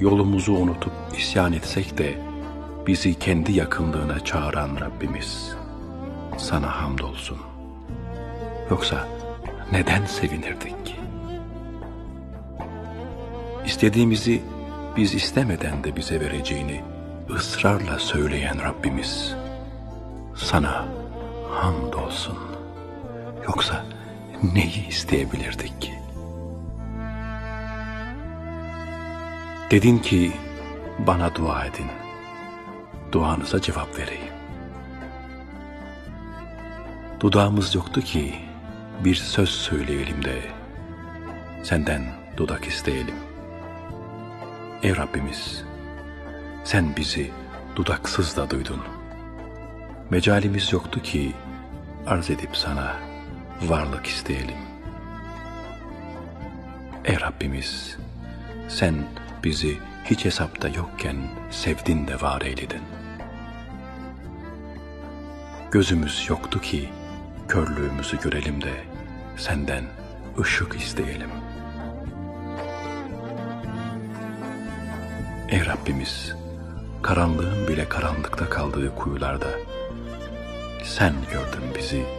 yolumuzu unutup isyan etsek de bizi kendi yakınlığına çağıran Rabbimiz sana hamdolsun. Yoksa neden sevinirdik ki? İstediğimizi biz istemeden de bize vereceğini ısrarla söyleyen Rabbimiz sana hamdolsun. Yoksa neyi isteyebilirdik ki? Dedin ki bana dua edin. Duanıza cevap vereyim. Dudağımız yoktu ki bir söz söyleyelim de senden dudak isteyelim. Ey Rabbimiz sen bizi dudaksız da duydun. Mecalimiz yoktu ki arz edip sana varlık isteyelim. Ey Rabbimiz sen bizi hiç hesapta yokken sevdin de var eyledin. Gözümüz yoktu ki körlüğümüzü görelim de senden ışık isteyelim. Ey Rabbimiz, karanlığın bile karanlıkta kaldığı kuyularda sen gördün bizi